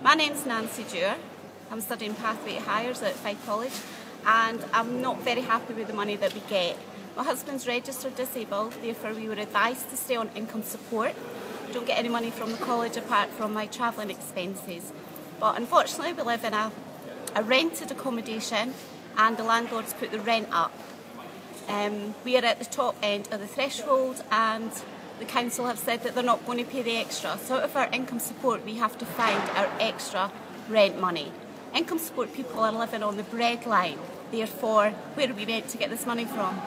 My name's Nancy Dewar. I'm studying Pathway Hires at Fife College and I'm not very happy with the money that we get. My husband's registered disabled, therefore we were advised to stay on income support. Don't get any money from the college apart from my travelling expenses. But unfortunately we live in a, a rented accommodation and the landlords put the rent up. Um, we are at the top end of the threshold and the council have said that they're not going to pay the extra. So out of our income support we have to find our extra rent money. Income support people are living on the breadline. Therefore, where are we meant to get this money from?